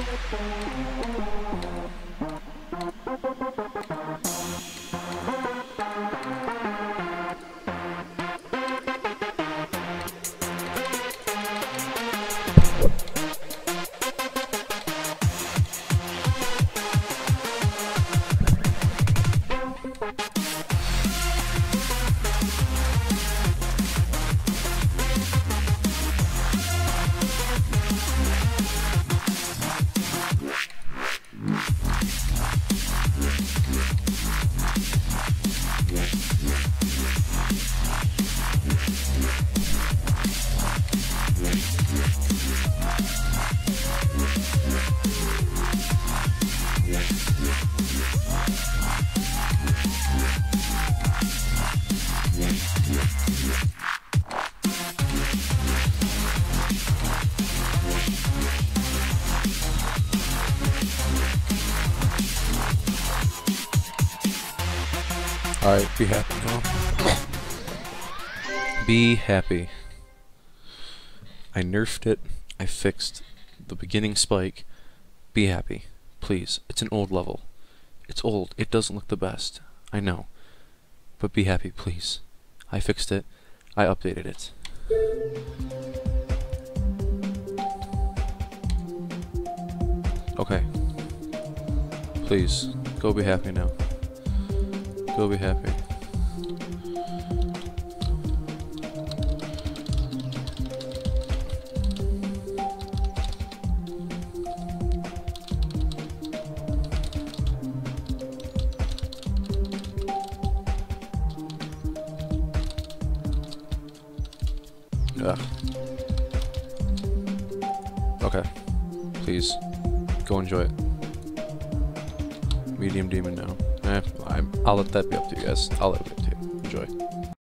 あっ! Alright, be happy now. Be happy. I nerfed it. I fixed the beginning spike. Be happy. Please. It's an old level. It's old. It doesn't look the best. I know. But be happy, please. I fixed it. I updated it. Okay. Please, go be happy now. Go be happy. Ugh. Okay. Please, go enjoy it. Medium demon now. Eh, I'm, I'll let that be up to you guys. I'll let it be up to you. Enjoy.